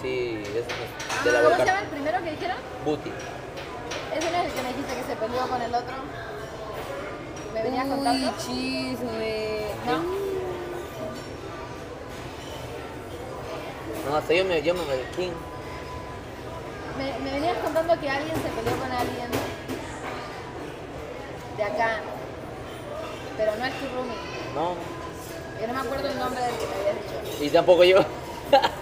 Sí, es ah, ¿Cómo se llama el primero que dijeron? Booty. Ese no es el que me dijiste que se peleó con el otro. ¿Me venías contando? Chisme. ¿No? No, hasta yo me, yo me ¿quién? Me, me venías contando que alguien se peleó con alguien de acá. Pero no es tu roomie. No. Yo no me acuerdo el nombre del que me habías dicho. Y tampoco yo.